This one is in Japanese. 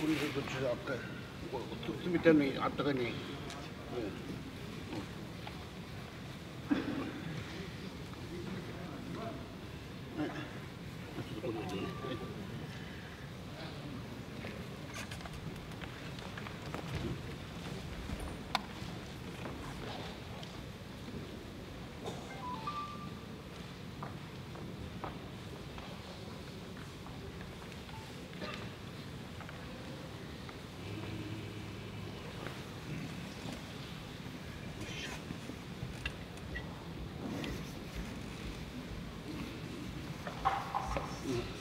これでどっちだあったかいこっちみたいにあったかい、うん Mm-hmm.